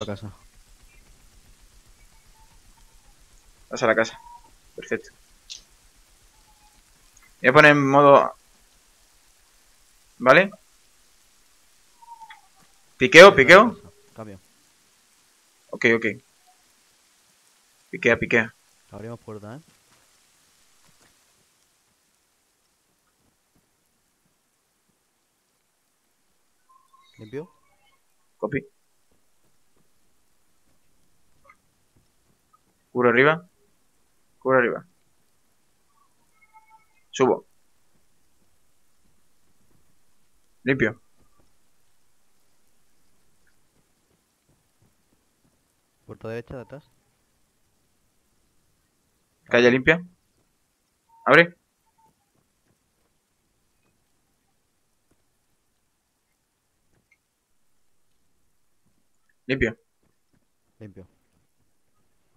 la casa. Vas a la casa. Perfecto. Voy a poner en modo... ¿Vale? ¿Piqueo? ¿Piqueo? Cambio. Ok, ok. Piquea, piquea. Abrimos puerta, ¿eh? ¿Limpio? Copy. Cubro arriba. Cubro arriba. Subo. Limpio. Puerta derecha de atrás. Calle limpia. Abre. Limpio. Limpio.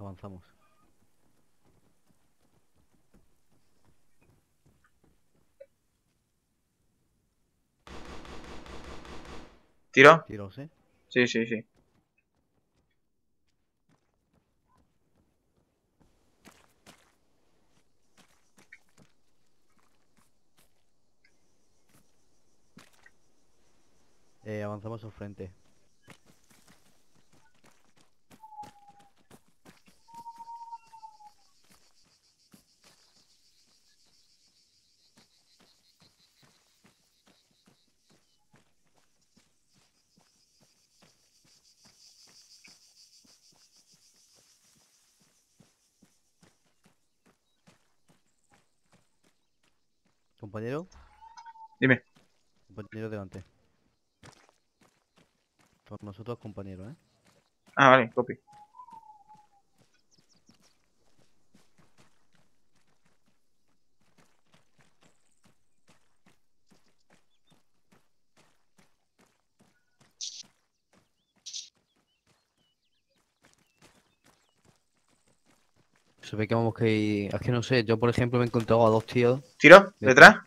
Avanzamos. Tiro. Tiros, ¿eh? Sí, sí, sí. Eh, avanzamos al frente. Compañero, Dime. compañero delante. Con nosotros compañero, ¿eh? Ah, vale, copy. Ve que vamos que ir... Es que no sé, yo por ejemplo me he encontrado a dos tíos. Tiro. Detrás.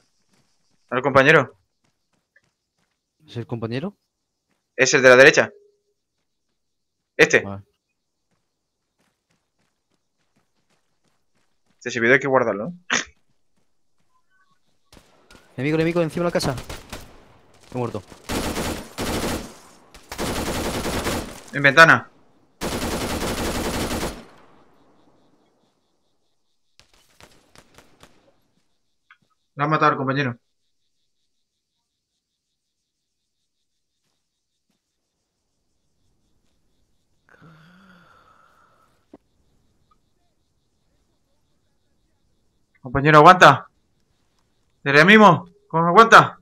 Al compañero. ¿Es el compañero? Es el de la derecha. Este. Vale. Este servidor hay que guardarlo. Enemigo, enemigo, encima de la casa. He muerto. En ventana. Lo han matado compañero. Compañero, aguanta. Te reanimo. ¿Cómo aguanta?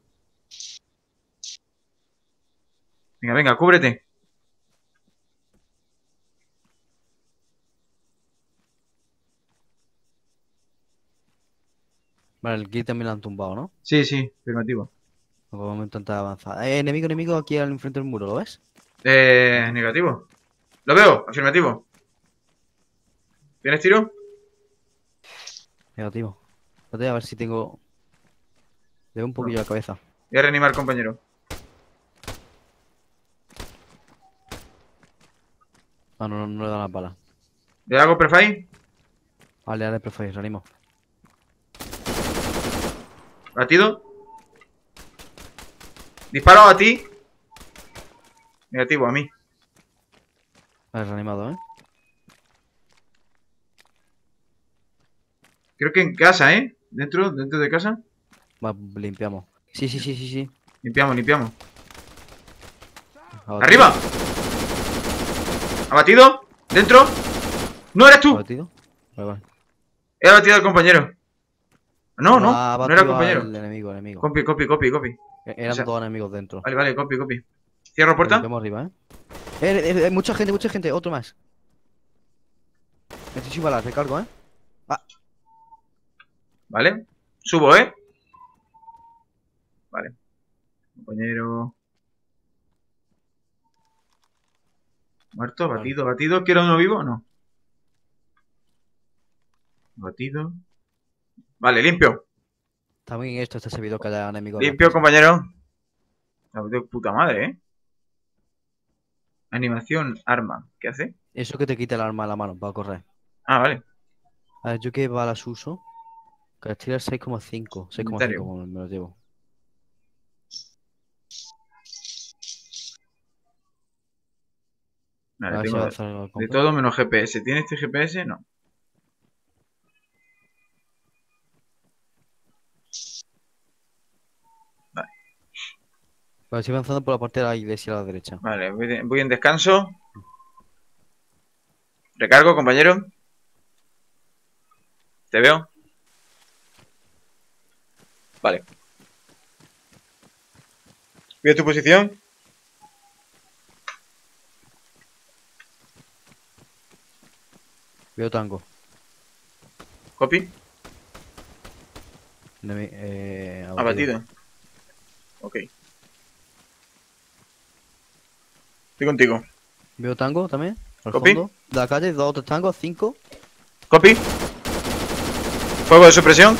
Venga, venga, cúbrete. Vale, el kit también lo han tumbado, ¿no? Sí, sí, afirmativo. Vamos a intentar avanzar. Eh, enemigo, enemigo aquí al enfrente del muro, ¿lo ves? Eh, negativo. Lo veo, afirmativo. ¿Tienes tiro? Negativo. Espérate a ver si tengo... Le doy un poquillo la cabeza. Voy a reanimar, compañero. Ah, no, no, no le dan las balas. ¿Le hago prefire? Vale, dale, preferir, reanimo. Batido. Disparo a ti. Negativo, a mí. Vale, reanimado, ¿eh? Creo que en casa, ¿eh? Dentro, dentro de casa. Va, limpiamos. Sí, sí, sí, sí, sí. Limpiamos, limpiamos. Abatido. ¡Arriba! ¿Abatido? ¿Dentro? ¡No eres tú! ¿Abatido? Vale, vale. He abatido al compañero. No, no, Ah, no era compañero. al enemigo, enemigo. Copy, copy, copy, copy. E- Eran o sea- dos enemigos dentro. Vale, vale, copy, copy. Cierro puerta. Limpiamos arriba, ¿eh? Eh, eh, eh, mucha gente, mucha gente. Otro más. Necesito balas, recargo, ¿eh? Vale. Subo, ¿eh? Vale. Compañero. Muerto, batido, batido. ¿Quiero uno vivo? No. Batido. Vale, limpio. Está muy esto, este servidor que haya enemigos. Limpio, compañero. La de puta madre, ¿eh? Animación, arma. ¿Qué hace? Eso que te quita el arma a la mano para correr. Ah, vale. A ver, yo qué balas uso. Castilla 6,5. 6,5 Inventario. como me lo llevo. Vale, tengo de compa. todo menos GPS. ¿Tiene este GPS? No. Vale, estoy avanzando por la parte de la iglesia a la derecha. Vale, voy, de- voy en descanso. Recargo, compañero. ¿Te veo? Vale. Voy a tu posición. Veo tango. Copy. Enemi- eh, Abatido. Ok. Estoy contigo. Veo tango también. Al Copy. fondo. De la calle, dos otros tangos, cinco. Copy. Fuego de supresión.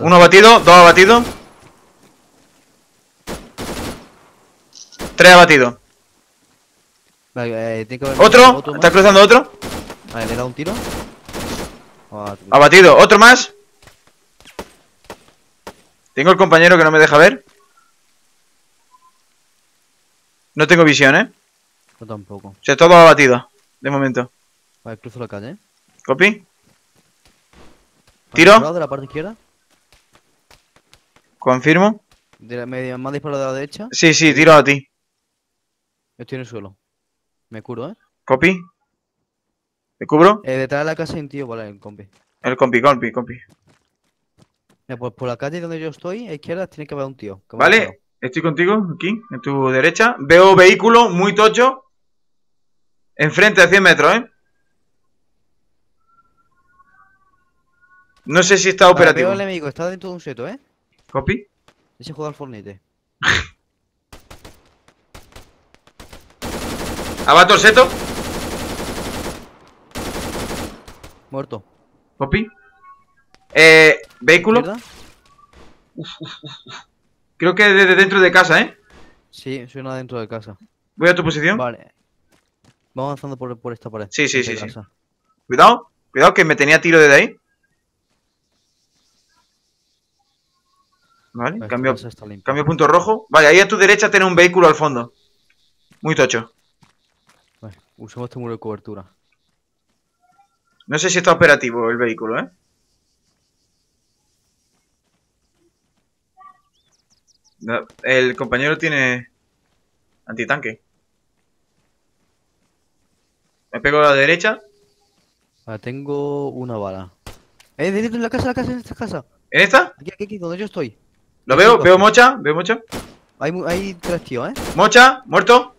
Uno abatido, dos abatidos. Tres abatidos. Vale, eh, Otro. Está cruzando otro. Vale, le he dado un tiro. Ah, Abatido. Otro más. Tengo el compañero que no me deja ver. No tengo visión, ¿eh? Yo tampoco. O sea, todo abatido. De momento. Vale, cruzo la calle. Copy. ¿Me han ¿Tiro? de la parte izquierda? Confirmo. De la media, me han disparado de la derecha. Sí, sí, tiro a ti. Estoy en el suelo. Me curo, ¿eh? Copy. ¿Me cubro? Eh, detrás de la casa hay un tío, vale, el compi. El compi, compi, compi. Mira, pues por la calle donde yo estoy, a izquierda, tiene que haber un tío. que Vale, estoy contigo, aquí, en tu derecha. Veo vehículo muy tocho. Enfrente a 100 metros, ¿eh? No sé si está operativo. al enemigo, está dentro de un seto, ¿eh? Copy. Ese juega al Fornite. Abato el seto. Muerto. Copy. Eh, vehículo. ¿Izquierda? Creo que desde dentro de casa, ¿eh? Sí, soy una dentro de casa. Voy a tu posición. Vale. Vamos avanzando por, por esta pared. Sí, sí, sí, sí. Cuidado. Cuidado que me tenía tiro desde ahí. Vale, Esta cambio, cambio punto rojo. Vale, ahí a tu derecha tiene un vehículo al fondo. Muy tocho. Vale, usemos este muro de cobertura. No sé si está operativo el vehículo, ¿eh? No, el compañero tiene antitanque. Me pego a la derecha. Vale, tengo una bala. Eh, de dentro de la casa, la casa, en esta casa. ¿En esta? Aquí, aquí, aquí, donde yo estoy. Lo veo, veo mocha, veo mocha. Hay, tres tíos, ¿eh? Mocha, muerto,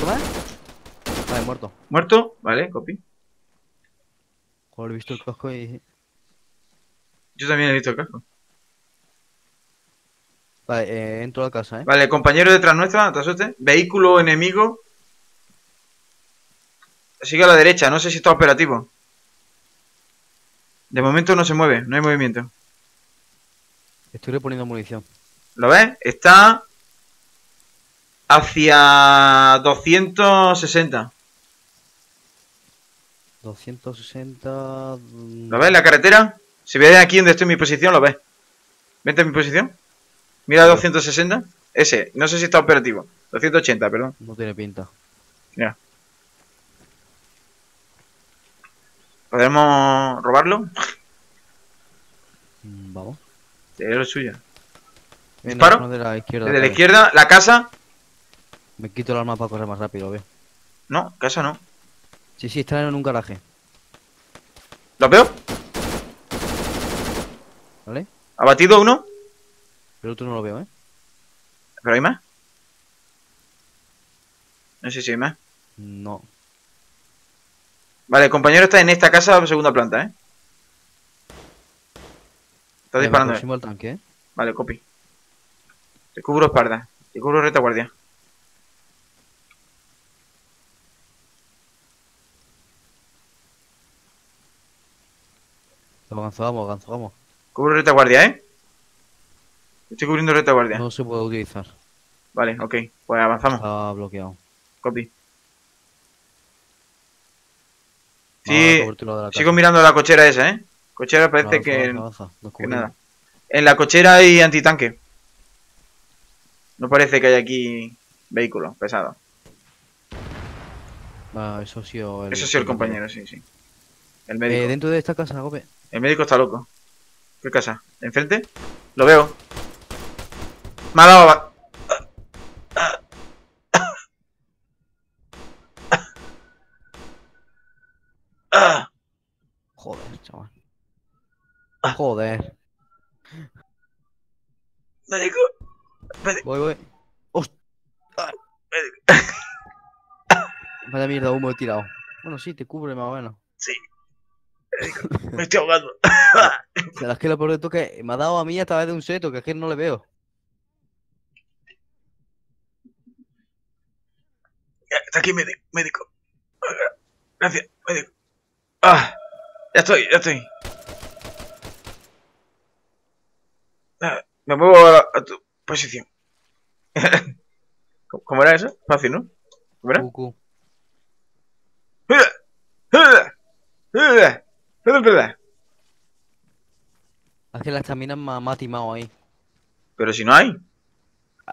¿Toma? Vale, muerto. muerto. Vale, copy. Joder, he visto el casco y... Yo también he visto el casco. Vale, eh, entro a la casa, ¿eh? Vale, compañero detrás nuestra, no te asustes. Vehículo enemigo. Sigue a la derecha, no sé si está operativo. De momento no se mueve, no hay movimiento. Estoy reponiendo munición. ¿Lo ves? Está hacia 260. 260... mm, ¿Lo ves? La carretera. Si ves aquí donde estoy en mi posición, ¿lo ves? Vente a mi posición. Mira 260. Ese, no sé si está operativo. 280, perdón. No tiene pinta. Mira. ¿Podemos robarlo? Mm, Vamos. Es lo suyo. ¿Disparo? de la izquierda. Desde la izquierda, la casa. Me quito el arma para correr más rápido, veo. No, casa no. Sí, sí, están en un garaje. ¿Lo veo? ¿Vale? Abatido uno. Pero otro no lo veo, ¿eh? ¿Pero hay más? No sé si hay más. No. Vale, el compañero está en esta casa, segunda planta, ¿eh? Está me disparando. al tanque, ¿eh? Vale, copy. Te cubro espalda. Te cubro retaguardia. Avanzamos, avanzamos. Cubro retaguardia, ¿eh? Estoy cubriendo retaguardia. No se puede utilizar. Vale, ok. Pues avanzamos. Está bloqueado. Copy. Vamos a la Sí, la sigo mirando la cochera esa, ¿eh? Cochera parece Avanza, que, avanza, nada. En la cochera hay antitanque. No parece que haya aquí vehículos pesados. Ah, eso ha sido el, Eso sí, el compañero, sí, sí. El médico. Eh, dentro de esta casa, Gope. El médico está loco. ¿Qué casa? ¿Enfrente? Lo veo. Me ha dado... ba- Ah, Joder, chaval. Ah. Joder. médico. Voy, voy. ¡Host! Médico. Vaya mierda, humo he tirado. Bueno, sí, te cubre más o menos. Me estoy ahogando. O sea, es que lo peor de todo que me ha dado a mí a través de un seto, que es que no le veo. Está aquí médico. médico. Gracias, médico. Ah, ya estoy, ya estoy. Ah, Me muevo a, a tu posición. ¿Cómo- ¿Cómo era eso? Fácil, ¿no? ¿Cómo era? Cucu. Es que la estamina me ha- timado ahí. Pero si no hay.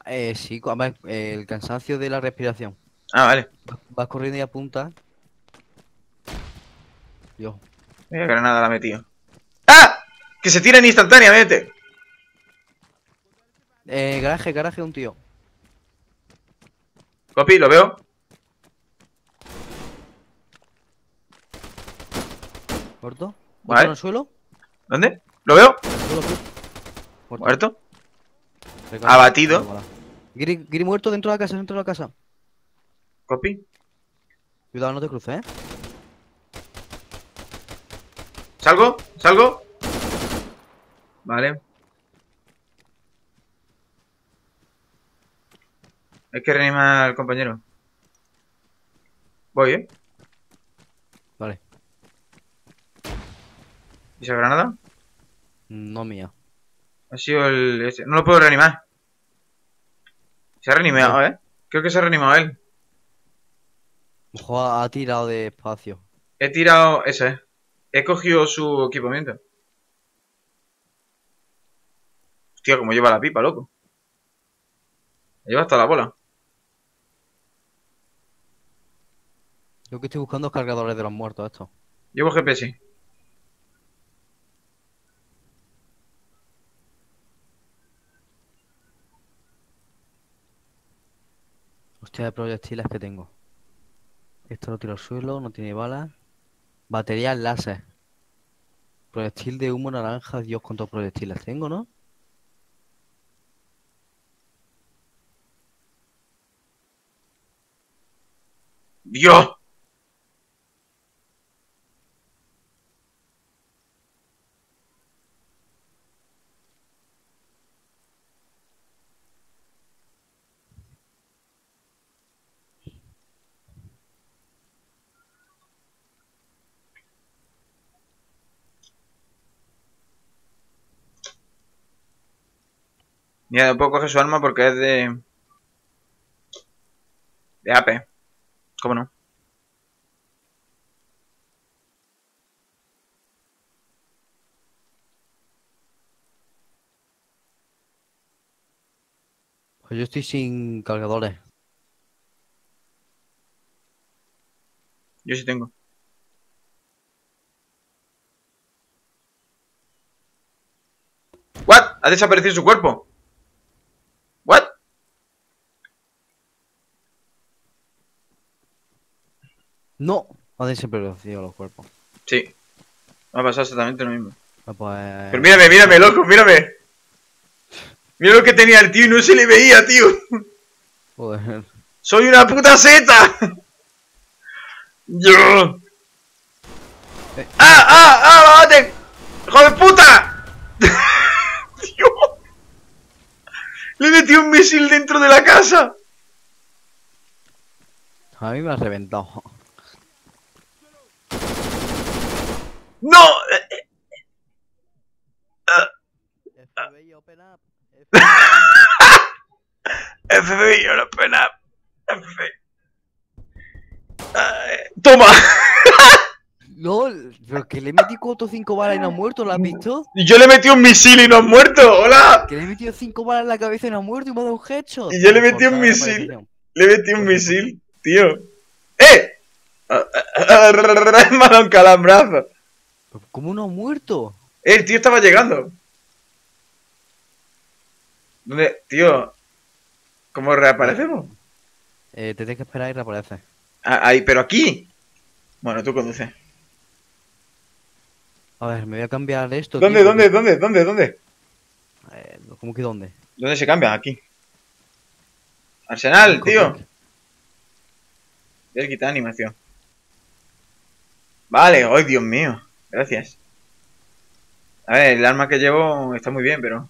Eh, sí, el cansancio de la respiración. Ah, vale. Vas- corriendo y apuntas. Dios. Mira, granada la he metido. ¡Ah! Que se tiran instantáneamente. Eh, garaje, garaje, un tío. Copy, lo veo. ¿Muerto? ¿Muerto en el suelo? ¿Dónde? ¿Lo veo? Muerto. Abatido. Giri, Giri muerto dentro de la casa, dentro de la casa. Copy. Cuidado, no te cruces, ¿eh? ¿Salgo? ¿Salgo? Vale. Hay que reanimar al compañero. Voy, ¿eh? Vale. ¿Y esa granada? No mía. Ha sido el... ese. No lo puedo reanimar. Se ha reanimado, ¿eh? Creo que se ha reanimado él. Ojo, ha ha tirado de espacio. He tirado... Ese. He cogido su equipamiento. Hostia, como lleva la pipa, loco. Lleva hasta la bola. Yo que estoy buscando cargadores de los muertos estos. Llevo GPS. Hostia de proyectiles que tengo. Esto lo tiro al suelo, no tiene balas. Baterías láser. Proyectil de humo naranja, Dios, cuántos proyectiles tengo, ¿no? ¡Dios! Mira, puedo coger su arma porque es de... De AP. ¿Cómo no? Pues yo estoy sin cargadores. Yo sí tengo. ¿What? ¿Ha desaparecido su cuerpo? ¿What? No, ha desaparecido los cuerpos. Sí. Me ha pasado exactamente lo mismo. Ah, Pues... Pero mírame, mírame, loco, mírame. Mira lo que tenía el tío y no se le veía, tío. Joder. ¡Soy una puta seta! ¡Yo! Eh. ¡Ah, ah, ah! ¡Hijo de puta! ¡Dios! Le metí un misil dentro de la casa. A mí me ha reventado. ¡No! Eh, FBI, open up. FBI, ahora pena. FBI. ¡Toma! LOL, pero que le he metido cuatro o cinco balas y no ha muerto, ¿lo has visto? Y yo le metí un misil y no has muerto. ¡Hola! Que le he metido cinco balas en la cabeza y no ha muerto y me ha dado un headshot. Y yo le metí Cortar un misil. Le metí un misil, tío. ¡Eh! Me ha dado un calambrazo. ¿Cómo no ha muerto? Eh, el tío estaba llegando. ¿Dónde? Tío. ¿Cómo reaparecemos? Eh, te tienes que esperar y reaparece. Ah, ahí, pero aquí. Bueno, tú conduces. A ver, me voy a cambiar esto. ¿Dónde, tío, dónde, dónde, dónde, dónde? Eh, ¿Cómo que dónde? ¿Dónde se cambia? Aquí. Arsenal, tío. Voy a quitar animación. Vale, ¡ay, Dios mío! Gracias. A ver, el arma que llevo está muy bien, pero...